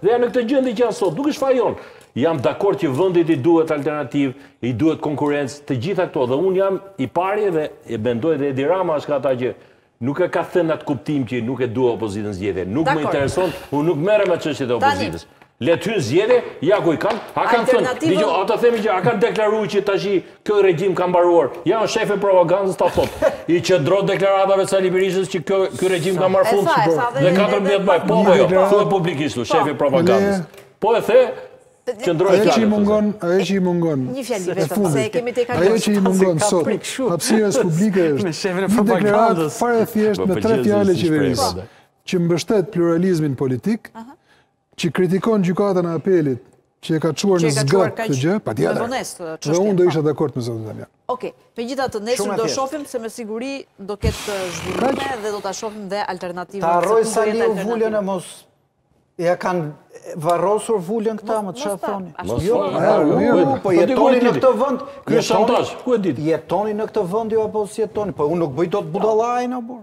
Dhe janë në këtë gjendje që janë sot, nuk është faji jonë. Jam dakord që vendit i duhet alternativë, i duhet konkurrencë, të gjitha këto dhe unë jam i pari dhe e mendoj dhe Edi Rama është nga ata që nuk e ka thënë në atë kuptim që nuk e dua opozitën në zgjedhje. Nuk më intereson, unë nuk merrem me çështjet e opozitës. Le të hyjnë në zgjedhje, ja ku i kanë. A kanë thënë, dëgjo, ata themi që a kanë deklaruar që tash Ky regjim ka mbaruar. Ja shefi i propagandës ta thotë. I qëndron deklaratave të Sali Berishës që kjo ky regjim ka marrë fund. Me katërmbëdhjetë maj. Po apo jo? Thuaj publikisht o shefi i propagandës. Po e the qëndroji fjalës. Ajo që i mungon, ajo që i mungon. Një fjalë vetëm se e kemi tejkaluar. Ajo që i mungon sot hapësirës publike është. një deklaratë fare thjesht me tre fjalë e qeverisë që mbështet pluralizmin politik, Që kritikon gjykatën e apelit, që e ka çuar në zgjedhje, patjetër, dhe unë do isha dakord me zotin Damian. Oke, me gjithatë nesër do shofim se me siguri do ketë zhvillime dhe do të shofim dhe alternativë. Ta rrojë Saliu vulën e mos, ia kanë varrosur vulën këta, me ça thoni. Mos jo, jo, po jetoni në këtë vënd, jetoni në këtë vënd, jo, po jetoni, po unë nuk bëj dot budallain, apo.